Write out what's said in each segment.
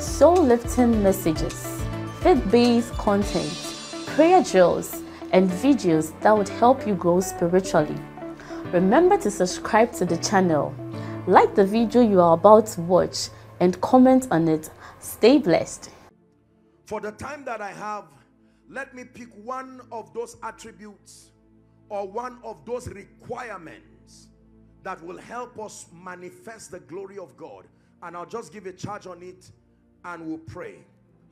soul-lifting messages, faith-based content, prayer drills, and videos that would help you grow spiritually. Remember to subscribe to the channel, like the video you are about to watch, and comment on it. Stay blessed. For the time that I have, let me pick one of those attributes or one of those requirements that will help us manifest the glory of God. And I'll just give a charge on it and we'll pray.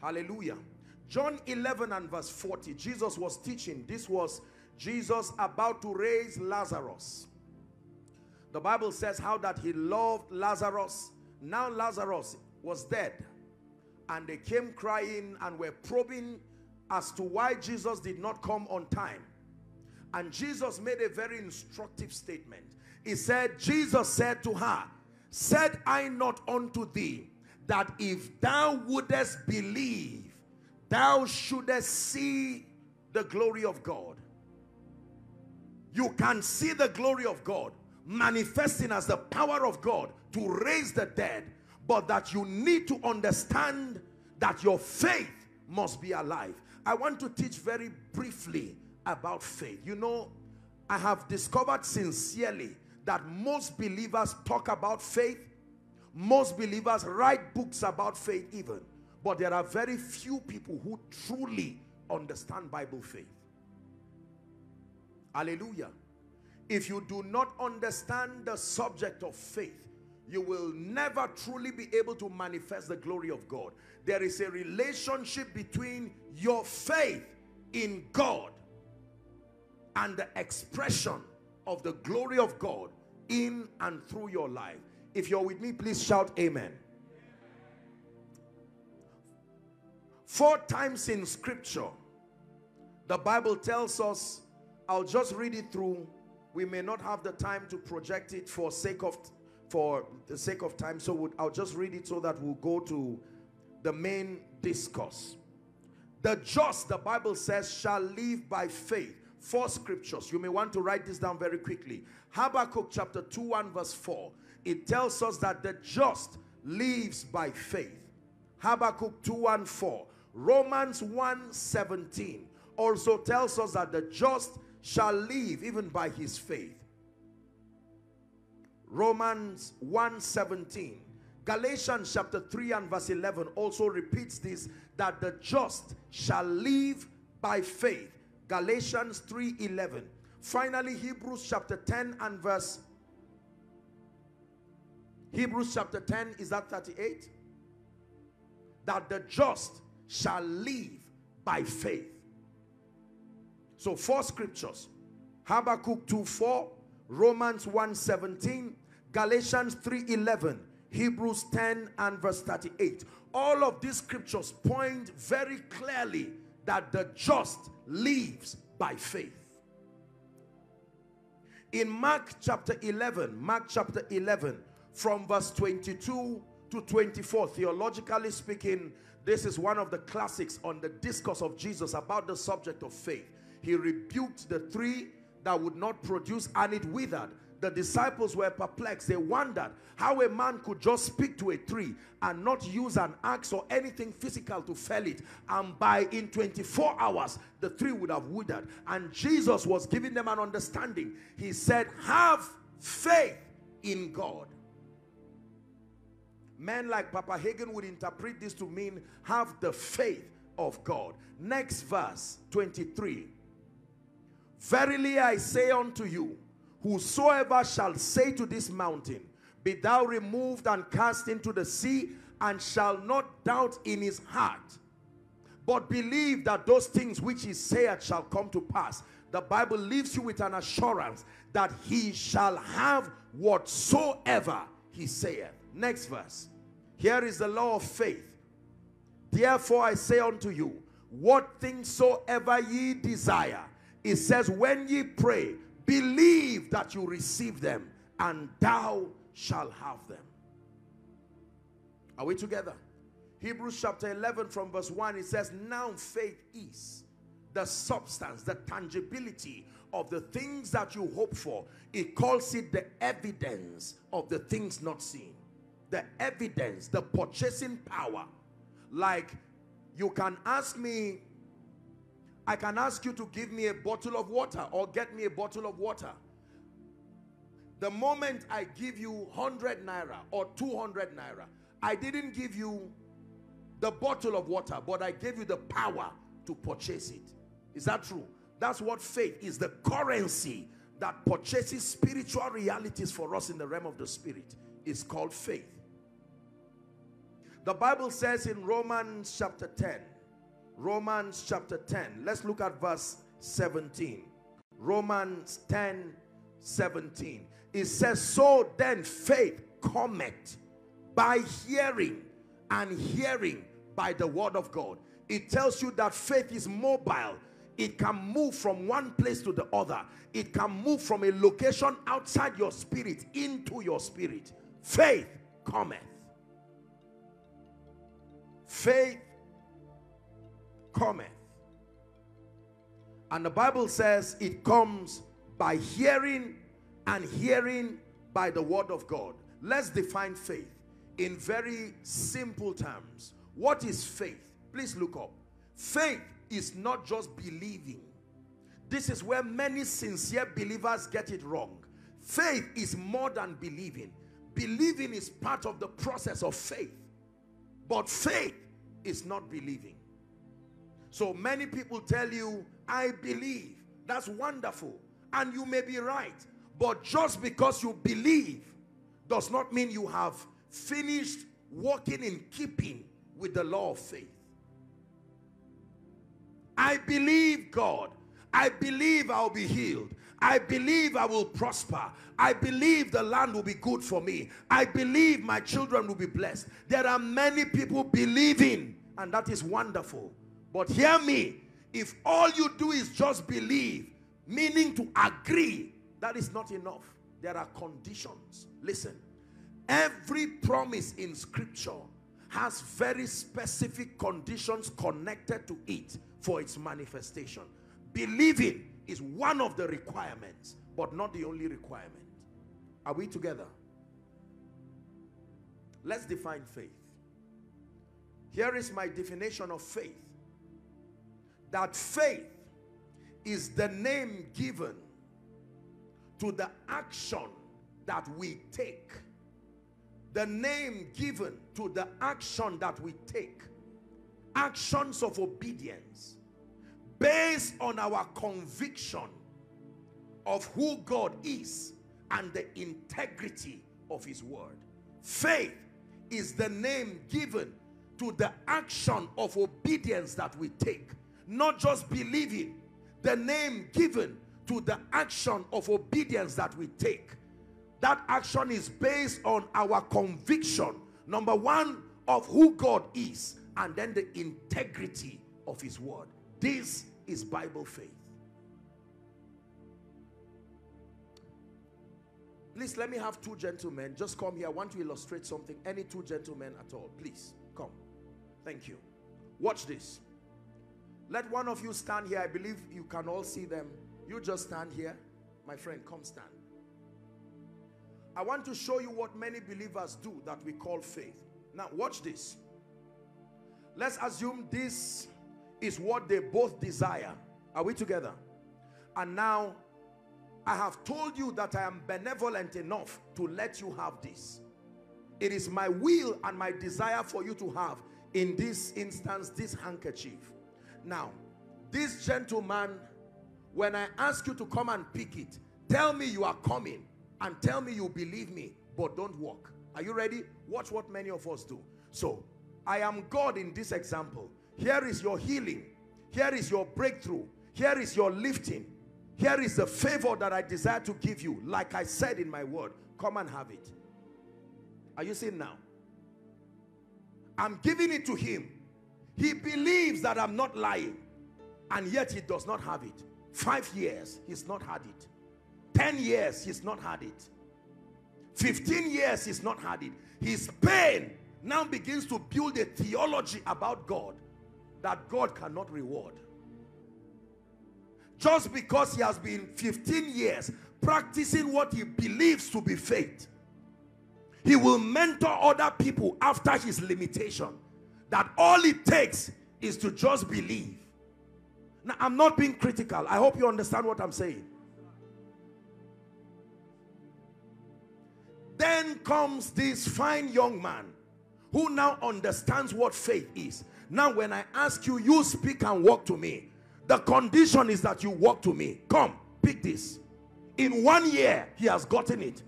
Hallelujah. John 11 and verse 40, Jesus was teaching. This was Jesus about to raise Lazarus. The Bible says how that he loved Lazarus. Now Lazarus was dead. And they came crying and were probing as to why Jesus did not come on time. And Jesus made a very instructive statement. He said, Jesus said to her, Said I not unto thee, that if thou wouldest believe, thou shouldest see the glory of God. You can see the glory of God manifesting as the power of God to raise the dead, but that you need to understand that your faith must be alive. I want to teach very briefly about faith. You know, I have discovered sincerely that most believers talk about faith. Most believers write books about faith even. But there are very few people who truly understand Bible faith. Hallelujah. If you do not understand the subject of faith, you will never truly be able to manifest the glory of God. There is a relationship between your faith in God and the expression of the glory of God in and through your life. If you're with me, please shout amen. Four times in scripture, the Bible tells us, I'll just read it through. We may not have the time to project it for sake of for the sake of time. So I'll just read it so that we'll go to the main discourse. The just, the Bible says, shall live by faith. Four scriptures. You may want to write this down very quickly. Habakkuk chapter 2 1 verse 4. It tells us that the just lives by faith. Habakkuk 2 and 4. Romans 1 17 also tells us that the just shall live even by his faith. Romans 1 17. Galatians chapter 3 and verse 11 also repeats this that the just shall live by faith. Galatians 3 11. Finally, Hebrews chapter 10 and verse Hebrews chapter 10 is that 38? That the just shall live by faith. So four scriptures. Habakkuk 2 4, Romans 1 17, Galatians 3 11, Hebrews 10 and verse 38. All of these scriptures point very clearly that the just lives by faith. In Mark chapter 11, Mark chapter 11, from verse 22 to 24, theologically speaking, this is one of the classics on the discourse of Jesus about the subject of faith. He rebuked the three that would not produce and it withered. The disciples were perplexed. They wondered how a man could just speak to a tree and not use an axe or anything physical to fell it. And by in 24 hours, the tree would have withered. And Jesus was giving them an understanding. He said, have faith in God. Men like Papa Hagin would interpret this to mean have the faith of God. Next verse 23. Verily I say unto you, whosoever shall say to this mountain, be thou removed and cast into the sea, and shall not doubt in his heart, but believe that those things which he saith shall come to pass. The Bible leaves you with an assurance that he shall have whatsoever he saith. Next verse. Here is the law of faith. Therefore I say unto you, what things soever ye desire, it says, when ye pray, believe that you receive them, and thou shalt have them. Are we together? Hebrews chapter 11 from verse 1, it says, Now faith is the substance, the tangibility of the things that you hope for. It calls it the evidence of the things not seen. The evidence, the purchasing power. Like you can ask me, I can ask you to give me a bottle of water or get me a bottle of water. The moment I give you 100 naira or 200 naira, I didn't give you the bottle of water, but I gave you the power to purchase it. Is that true? That's what faith is the currency that purchases spiritual realities for us in the realm of the spirit. Is called faith. The Bible says in Romans chapter 10, Romans chapter 10, let's look at verse 17. Romans 10 17. It says, So then faith cometh by hearing, and hearing by the word of God. It tells you that faith is mobile. It can move from one place to the other. It can move from a location outside your spirit into your spirit. Faith cometh. Faith cometh. And the Bible says it comes by hearing and hearing by the word of God. Let's define faith in very simple terms. What is faith? Please look up. Faith is not just believing. This is where many sincere believers get it wrong. Faith is more than believing. Believing is part of the process of faith. But faith is not believing. So many people tell you, I believe. That's wonderful. And you may be right. But just because you believe does not mean you have finished walking in keeping with the law of faith. I believe God. I believe I'll be healed. I believe I will prosper. I believe the land will be good for me. I believe my children will be blessed. There are many people believing, and that is wonderful. But hear me if all you do is just believe, meaning to agree, that is not enough. There are conditions. Listen, every promise in scripture has very specific conditions connected to it for its manifestation. Believing is one of the requirements, but not the only requirement. Are we together? Let's define faith. Here is my definition of faith. That faith is the name given to the action that we take the name given to the action that we take actions of obedience based on our conviction of who God is and the integrity of his word. Faith is the name given to the action of obedience that we take not just believing. The name given to the action of obedience that we take. That action is based on our conviction number one of who God is and then the integrity of his word this is Bible faith. Please let me have two gentlemen. Just come here. I want to illustrate something. Any two gentlemen at all please come. Thank you. Watch this. Let one of you stand here. I believe you can all see them. You just stand here. My friend come stand. I want to show you what many believers do that we call faith. Now, watch this. Let's assume this is what they both desire. Are we together? And now, I have told you that I am benevolent enough to let you have this. It is my will and my desire for you to have, in this instance, this handkerchief. Now, this gentleman, when I ask you to come and pick it, tell me you are coming and tell me you believe me, but don't walk. Are you ready? Watch what many of us do. So, I am God in this example. Here is your healing. Here is your breakthrough. Here is your lifting. Here is the favor that I desire to give you. Like I said in my word, come and have it. Are you seeing now? I'm giving it to him. He believes that I'm not lying. And yet he does not have it. Five years, he's not had it. Ten years, he's not had it. Fifteen years, he's not had it. His pain now begins to build a theology about God that God cannot reward. Just because he has been 15 years practicing what he believes to be faith, he will mentor other people after his limitation. That all it takes is to just believe. Now, I'm not being critical. I hope you understand what I'm saying. Then comes this fine young man who now understands what faith is. Now, when I ask you, you speak and walk to me. The condition is that you walk to me. Come, pick this. In one year, he has gotten it.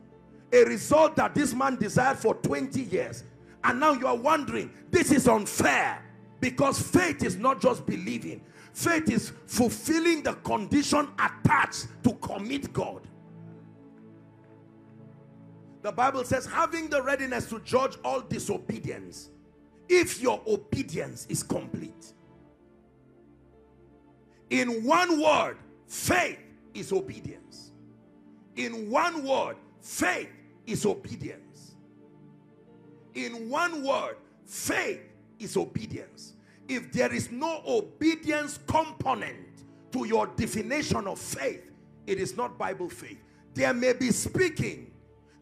A result that this man desired for 20 years. And now you are wondering, this is unfair. Because faith is not just believing. Faith is fulfilling the condition attached to commit God. The Bible says, having the readiness to judge all disobedience if your obedience is complete. In one word, faith is obedience. In one word, faith is obedience. In one word, faith is obedience. If there is no obedience component to your definition of faith, it is not Bible faith. There may be speaking,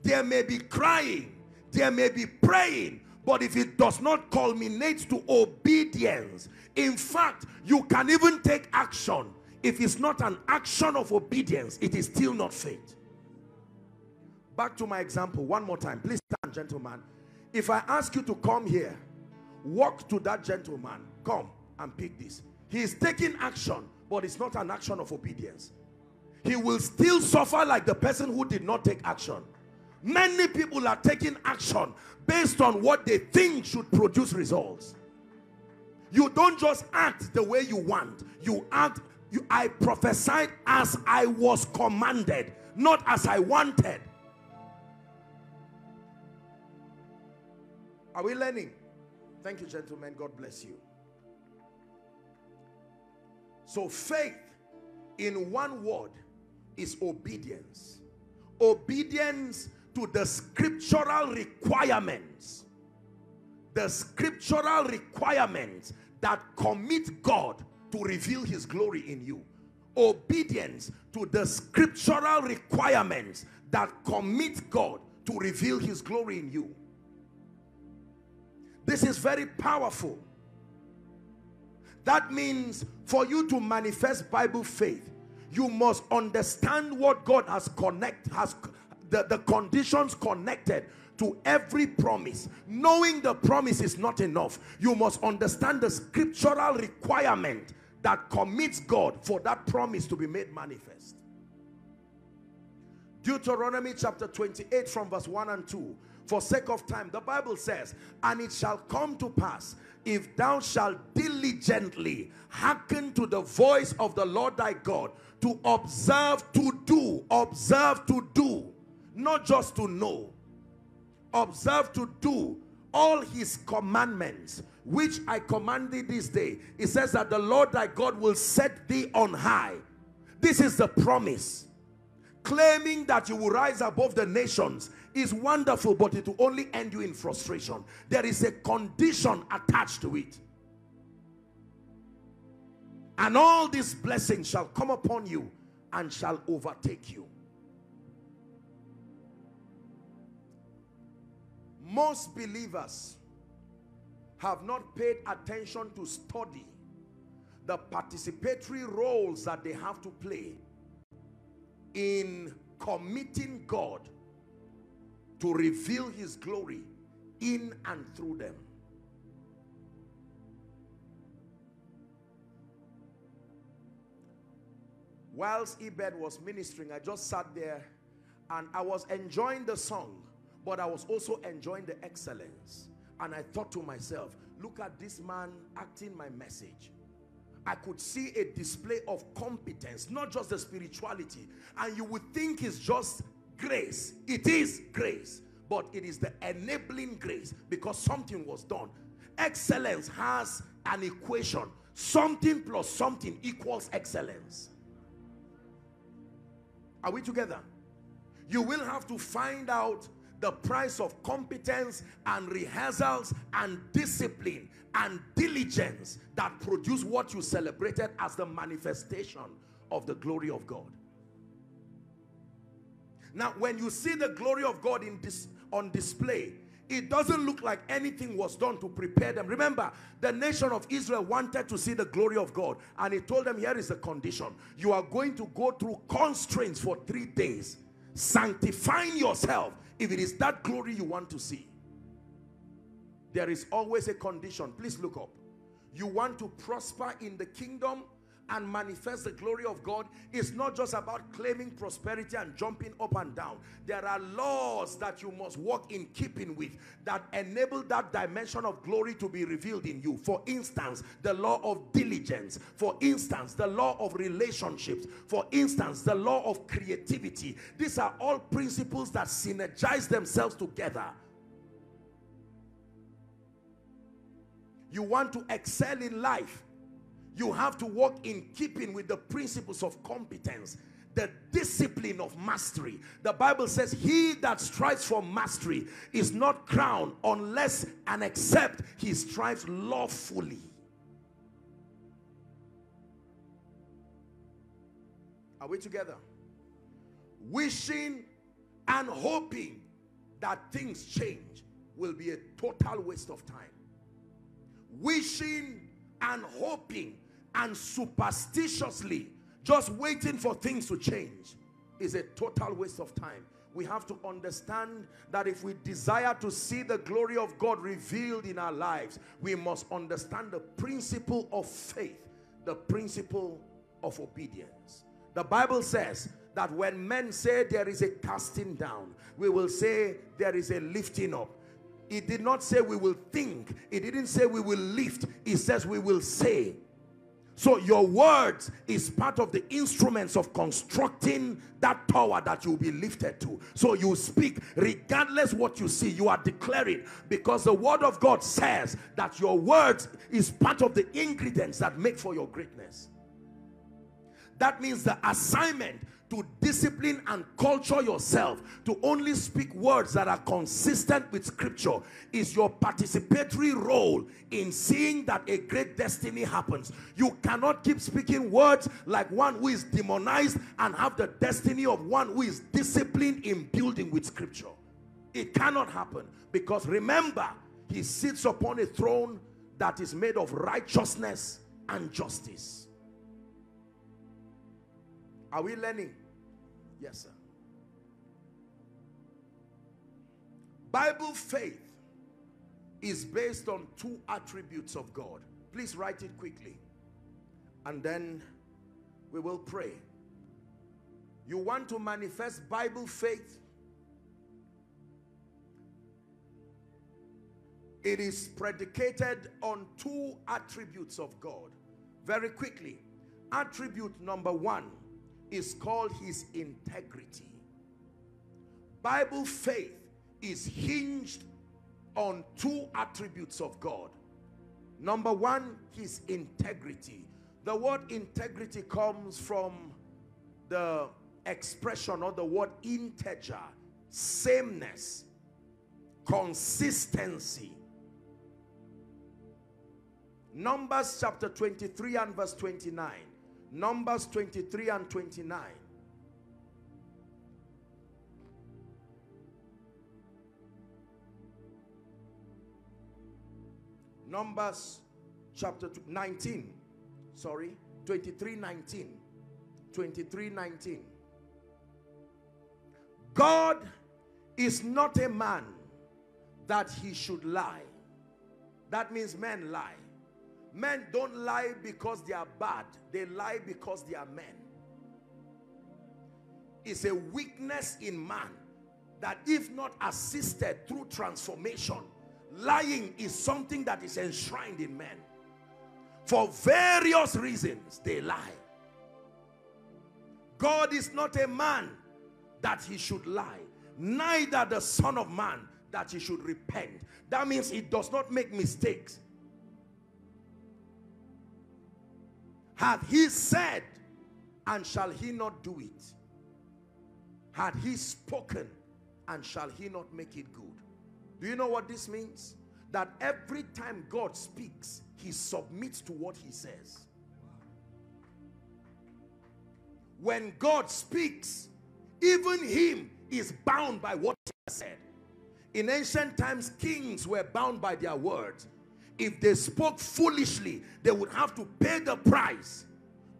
there may be crying, there may be praying, but if it does not culminate to obedience, in fact, you can even take action. If it's not an action of obedience, it is still not faith. Back to my example, one more time. Please stand, gentlemen. If I ask you to come here, walk to that gentleman, come and pick this. He is taking action, but it's not an action of obedience. He will still suffer like the person who did not take action. Many people are taking action based on what they think should produce results. You don't just act the way you want. You act, you, I prophesied as I was commanded, not as I wanted. Are we learning? Thank you, gentlemen. God bless you. So faith in one word is obedience. Obedience to the scriptural requirements. The scriptural requirements that commit God to reveal his glory in you. Obedience to the scriptural requirements that commit God to reveal his glory in you. This is very powerful. That means for you to manifest Bible faith you must understand what God has connect has the, the conditions connected to every promise. Knowing the promise is not enough. You must understand the scriptural requirement that commits God for that promise to be made manifest. Deuteronomy chapter 28 from verse 1 and 2. For sake of time, the Bible says, And it shall come to pass, if thou shalt diligently hearken to the voice of the Lord thy God, to observe to do, observe to do not just to know, observe to do all his commandments, which I command thee this day. It says that the Lord thy God will set thee on high. This is the promise. Claiming that you will rise above the nations is wonderful, but it will only end you in frustration. There is a condition attached to it. And all these blessings shall come upon you and shall overtake you. Most believers have not paid attention to study the participatory roles that they have to play in committing God to reveal his glory in and through them. Whilst Ebed was ministering, I just sat there and I was enjoying the song but I was also enjoying the excellence. And I thought to myself, look at this man acting my message. I could see a display of competence, not just the spirituality. And you would think it's just grace. It is grace, but it is the enabling grace because something was done. excellence has an equation. Something plus something equals excellence. Are we together? You will have to find out the price of competence and rehearsals and discipline and diligence that produce what you celebrated as the manifestation of the glory of God. Now, when you see the glory of God in this on display, it doesn't look like anything was done to prepare them. Remember, the nation of Israel wanted to see the glory of God. And he told them, here is the condition. You are going to go through constraints for three days. Sanctifying yourself if it is that glory you want to see. There is always a condition. Please look up. You want to prosper in the kingdom and manifest the glory of God is not just about claiming prosperity and jumping up and down. There are laws that you must walk in keeping with that enable that dimension of glory to be revealed in you. For instance, the law of diligence. For instance, the law of relationships. For instance, the law of creativity. These are all principles that synergize themselves together. You want to excel in life you have to walk in keeping with the principles of competence the discipline of mastery. The Bible says, He that strives for mastery is not crowned unless and except he strives lawfully. Are we together? Wishing and hoping that things change will be a total waste of time. Wishing and hoping and superstitiously just waiting for things to change is a total waste of time. We have to understand that if we desire to see the glory of God revealed in our lives, we must understand the principle of faith, the principle of obedience. The Bible says that when men say there is a casting down, we will say there is a lifting up. It did not say we will think. It didn't say we will lift. It says we will say so your words is part of the instruments of constructing that tower that you'll be lifted to. So you speak regardless what you see, you are declaring because the word of God says that your words is part of the ingredients that make for your greatness. That means the assignment to discipline and culture yourself to only speak words that are consistent with scripture is your participatory role in seeing that a great destiny happens. You cannot keep speaking words like one who is demonized and have the destiny of one who is disciplined in building with scripture. It cannot happen because remember, he sits upon a throne that is made of righteousness and justice. Are we learning? Yes, sir. Bible faith is based on two attributes of God. Please write it quickly. And then we will pray. You want to manifest Bible faith? It is predicated on two attributes of God. Very quickly. Attribute number one is called his integrity. Bible faith is hinged on two attributes of God. Number one, his integrity. The word integrity comes from the expression or the word integer, sameness, consistency. Numbers chapter 23 and verse 29. Numbers 23 and 29. Numbers chapter 19. Sorry, 23 19. 23 19. God is not a man that he should lie. That means men lie. Men don't lie because they are bad. They lie because they are men. It's a weakness in man that if not assisted through transformation, lying is something that is enshrined in men. For various reasons, they lie. God is not a man that he should lie, neither the son of man that he should repent. That means he does not make mistakes Hath he said, and shall he not do it? Had he spoken, and shall he not make it good? Do you know what this means? That every time God speaks, he submits to what he says. When God speaks, even him is bound by what he said. In ancient times, kings were bound by their words. If they spoke foolishly, they would have to pay the price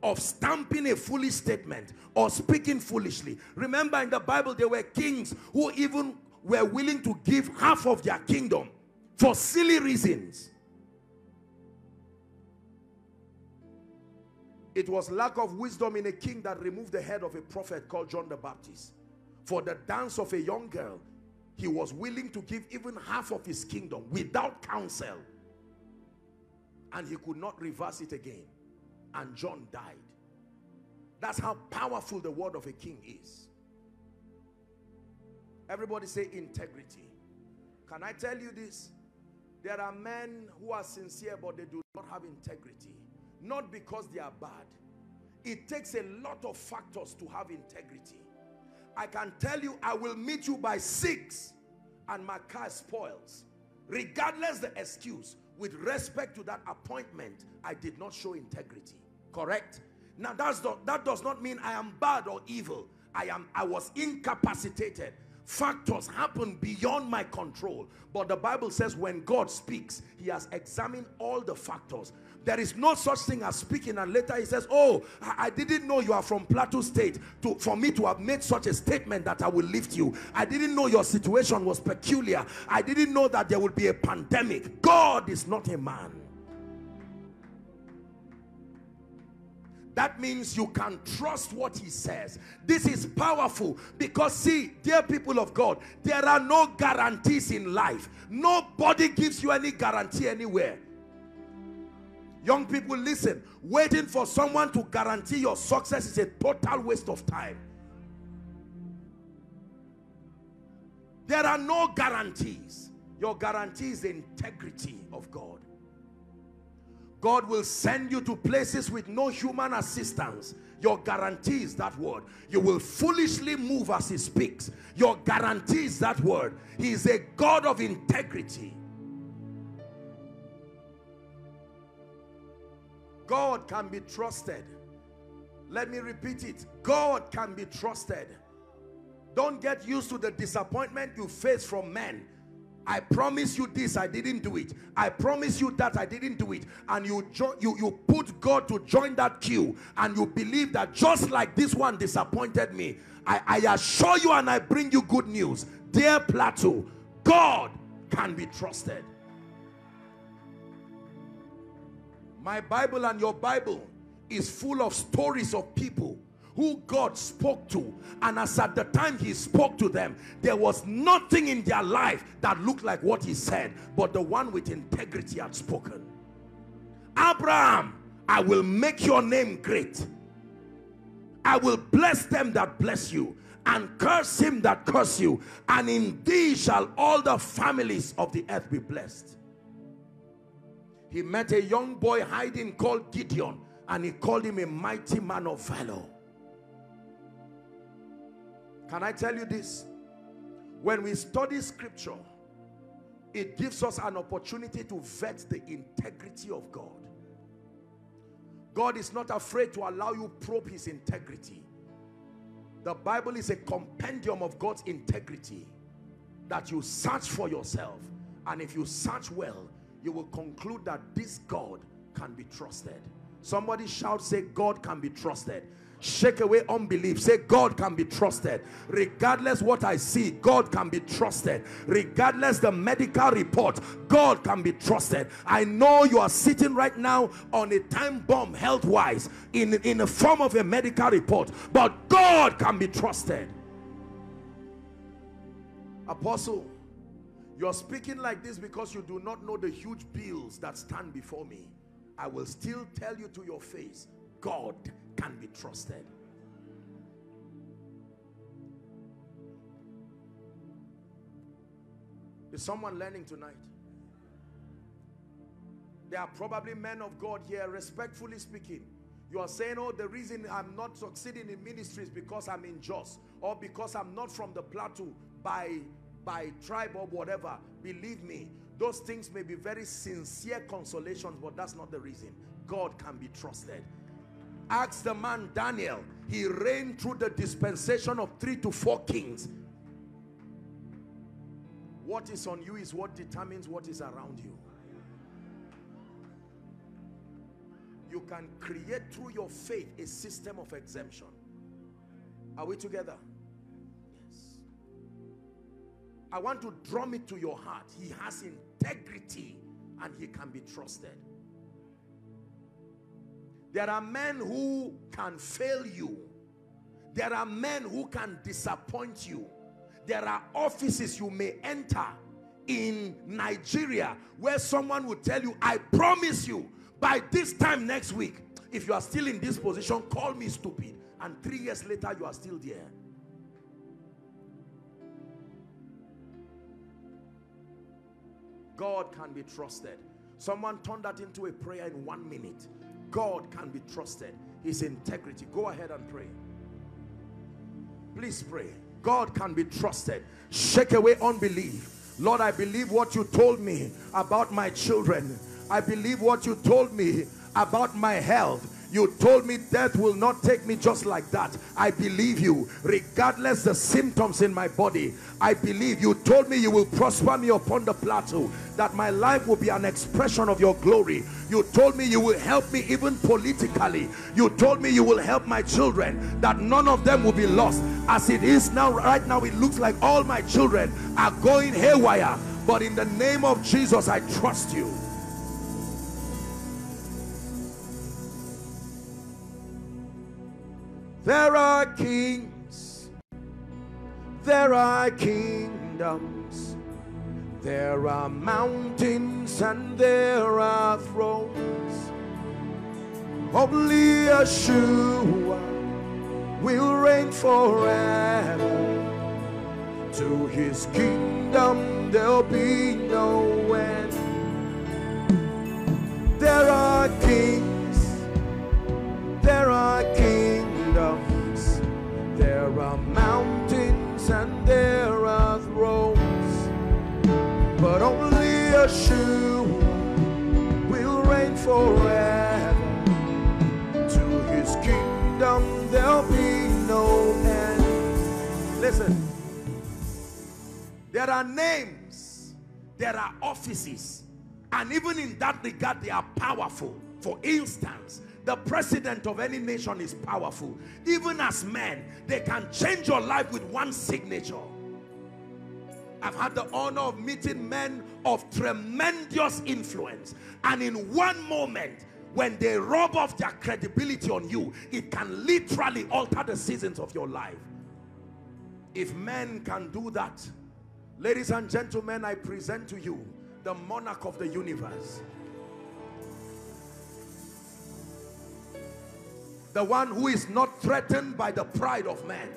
of stamping a foolish statement or speaking foolishly. Remember in the Bible, there were kings who even were willing to give half of their kingdom for silly reasons. It was lack of wisdom in a king that removed the head of a prophet called John the Baptist. For the dance of a young girl, he was willing to give even half of his kingdom without counsel. And he could not reverse it again. And John died. That's how powerful the word of a king is. Everybody say integrity. Can I tell you this? There are men who are sincere but they do not have integrity. Not because they are bad. It takes a lot of factors to have integrity. I can tell you I will meet you by six and my car spoils. Regardless the excuse, with respect to that appointment, I did not show integrity. Correct? Now that's not, that does not mean I am bad or evil. I am I was incapacitated. Factors happen beyond my control. But the Bible says when God speaks, he has examined all the factors. There is no such thing as speaking and later he says, oh, I didn't know you are from Plateau State to, for me to have made such a statement that I will lift you. I didn't know your situation was peculiar. I didn't know that there would be a pandemic. God is not a man. That means you can trust what he says. This is powerful because see, dear people of God, there are no guarantees in life. Nobody gives you any guarantee anywhere. Young people, listen. Waiting for someone to guarantee your success is a total waste of time. There are no guarantees. Your guarantee is the integrity of God. God will send you to places with no human assistance. Your guarantee is that word. You will foolishly move as he speaks. Your guarantee is that word. He is a God of integrity. God can be trusted. Let me repeat it. God can be trusted. Don't get used to the disappointment you face from men I promise you this, I didn't do it. I promise you that I didn't do it. And you, you, you put God to join that queue and you believe that just like this one disappointed me, I, I assure you and I bring you good news. Dear Plateau, God can be trusted. My Bible and your Bible is full of stories of people who God spoke to. And as at the time he spoke to them there was nothing in their life that looked like what he said but the one with integrity had spoken. Abraham I will make your name great. I will bless them that bless you and curse him that curse you. And in thee shall all the families of the earth be blessed he met a young boy hiding called Gideon and he called him a mighty man of valor can I tell you this? When we study scripture, it gives us an opportunity to vet the integrity of God. God is not afraid to allow you probe his integrity. The Bible is a compendium of God's integrity that you search for yourself. And if you search well, you will conclude that this God can be trusted. Somebody shout, say, God can be trusted. Shake away unbelief. Say god can be trusted. Regardless what i see god can be trusted. Regardless the medical report god can be trusted. I know you are sitting right now on a time bomb health wise in in the form of a medical report but god can be trusted. Apostle you're speaking like this because you do not know the huge bills that stand before me i will still tell you to your face god can be trusted. Is someone learning tonight? There are probably men of God here, respectfully speaking. You are saying, oh, the reason I'm not succeeding in ministry is because I'm in Jos or because I'm not from the plateau by, by tribe or whatever. Believe me, those things may be very sincere consolations, but that's not the reason. God can be trusted. Ask the man Daniel. He reigned through the dispensation of three to four kings. What is on you is what determines what is around you. You can create through your faith a system of exemption. Are we together? I want to drum it to your heart. He has integrity and he can be trusted. There are men who can fail you. There are men who can disappoint you. There are offices you may enter in Nigeria where someone will tell you, I promise you, by this time next week, if you are still in this position, call me stupid. And three years later, you are still there. God can be trusted. Someone turned that into a prayer in one minute. God can be trusted. His integrity. Go ahead and pray. Please pray. God can be trusted. Shake away unbelief. Lord, I believe what you told me about my children. I believe what you told me about my health. You told me death will not take me just like that. I believe you, regardless the symptoms in my body. I believe you told me you will prosper me upon the plateau, that my life will be an expression of your glory. You told me you will help me even politically. You told me you will help my children, that none of them will be lost. As it is now, right now, it looks like all my children are going haywire. But in the name of Jesus, I trust you. There are kings, there are kingdoms, there are mountains and there are thrones. Only Yeshua will reign forever. To his kingdom there'll be no end. There are There are names. There are offices. And even in that regard, they are powerful. For instance, the president of any nation is powerful. Even as men, they can change your life with one signature. I've had the honor of meeting men of tremendous influence. And in one moment, when they rub off their credibility on you, it can literally alter the seasons of your life. If men can do that, ladies and gentlemen, I present to you the monarch of the universe. the one who is not threatened by the pride of man.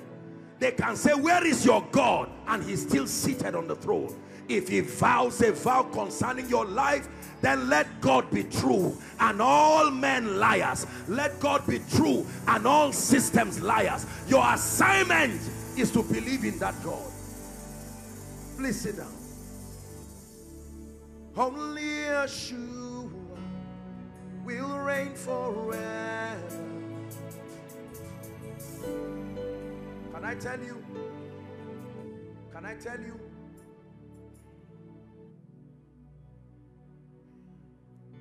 They can say where is your God? And he's still seated on the throne. If he vows a vow concerning your life then let God be true and all men liars. Let God be true and all systems liars. Your assignment is to believe in that God please sit down only Yeshua will reign forever can I tell you? Can I tell you?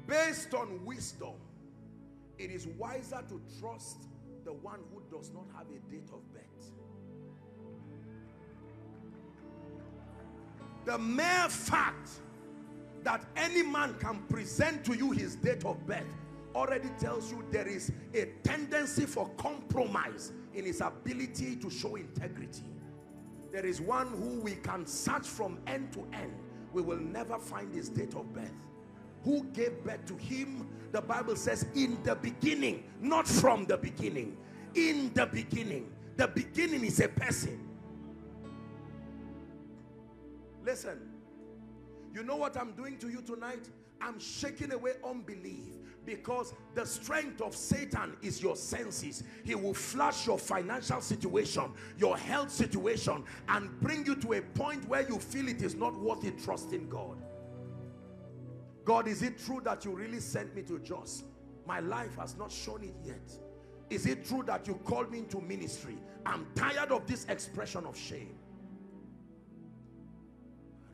Based on wisdom, it is wiser to trust the one who does not have a date of The mere fact that any man can present to you his date of birth already tells you there is a tendency for compromise in his ability to show integrity. There is one who we can search from end to end. We will never find his date of birth. Who gave birth to him? The Bible says in the beginning, not from the beginning. In the beginning. The beginning is a person. Listen, you know what I'm doing to you tonight? I'm shaking away unbelief because the strength of Satan is your senses. He will flash your financial situation, your health situation, and bring you to a point where you feel it is not worth it trusting God. God, is it true that you really sent me to Jos? My life has not shown it yet. Is it true that you called me into ministry? I'm tired of this expression of shame.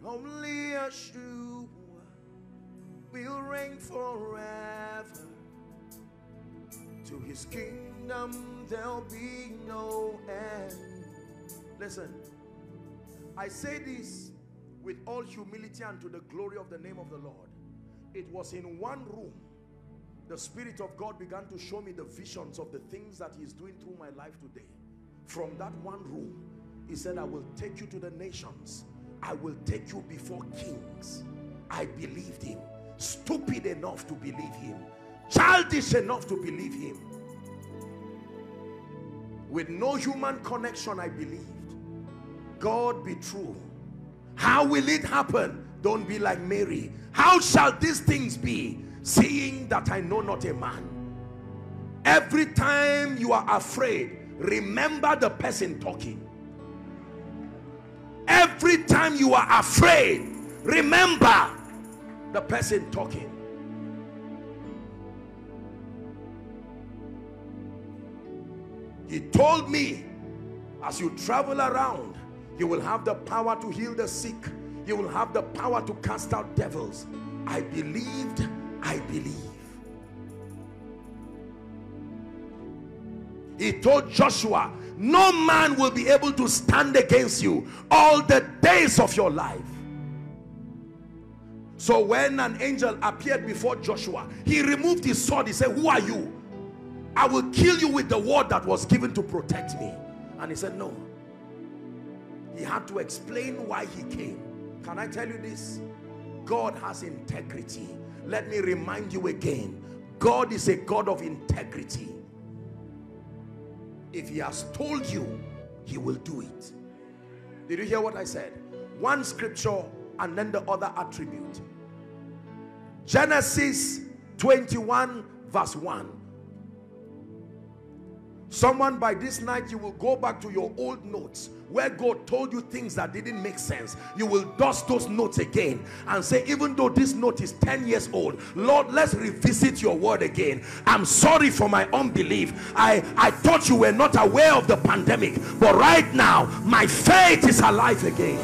Only Yeshua will reign forever. To his kingdom there'll be no end. Listen, I say this with all humility and to the glory of the name of the Lord. It was in one room the Spirit of God began to show me the visions of the things that He's doing through my life today. From that one room, He said, I will take you to the nations. I will take you before kings. I believed Him. Stupid enough to believe Him. Childish enough to believe Him. With no human connection, I believed. God be true. How will it happen? Don't be like Mary. How shall these things be? Seeing that I know not a man. Every time you are afraid, remember the person talking. Every time you are afraid, remember the person talking. He told me, as you travel around, you will have the power to heal the sick. You will have the power to cast out devils. I believed, I believe. He told Joshua, no man will be able to stand against you all the days of your life. So when an angel appeared before Joshua, he removed his sword. He said, who are you? I will kill you with the word that was given to protect me. And he said, no. He had to explain why he came. Can I tell you this? God has integrity. Let me remind you again. God is a God of integrity. If he has told you, he will do it. Did you hear what I said? One scripture and then the other attribute. Genesis 21 verse 1. Someone by this night you will go back to your old notes where God told you things that didn't make sense. You will dust those notes again and say, even though this note is 10 years old, Lord, let's revisit your word again. I'm sorry for my unbelief. I, I thought you were not aware of the pandemic, but right now, my faith is alive again.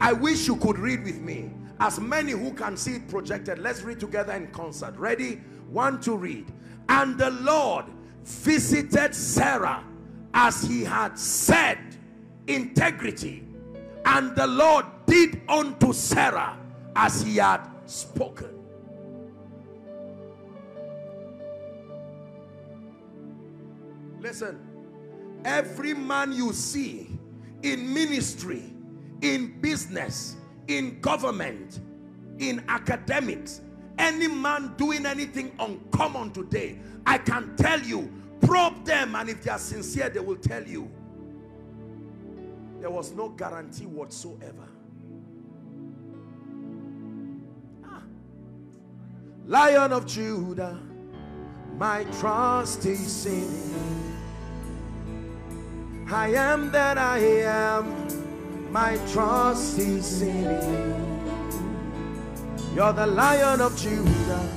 I wish you could read with me. As many who can see it projected, let's read together in concert. Ready? One to read. And the Lord visited Sarah as he had said, integrity. And the Lord did unto Sarah as he had spoken. Listen, every man you see in ministry, in business, in government, in academics, any man doing anything uncommon today, I can tell you, probe them and if they are sincere, they will tell you. There was no guarantee whatsoever. Ah. Lion of Judah, my trust is in I am that I am, my trust is in you. You're the lion of Judah.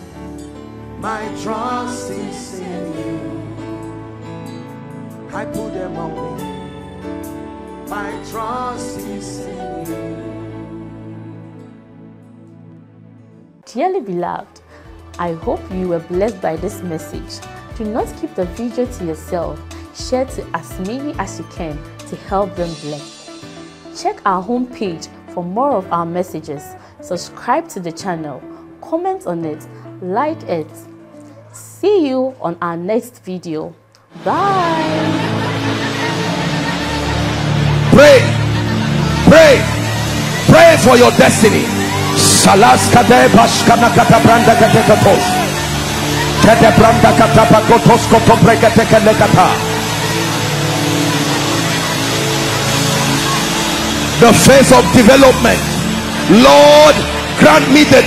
My trust is in you. I put them on me. My trust is in you. Dearly beloved, I hope you were blessed by this message. Do not keep the video to yourself. Share to as many as you can to help them bless. Check our homepage for more of our messages subscribe to the channel, comment on it, like it. See you on our next video. Bye. Pray, pray, pray for your destiny. The phase of development Lord, grant me the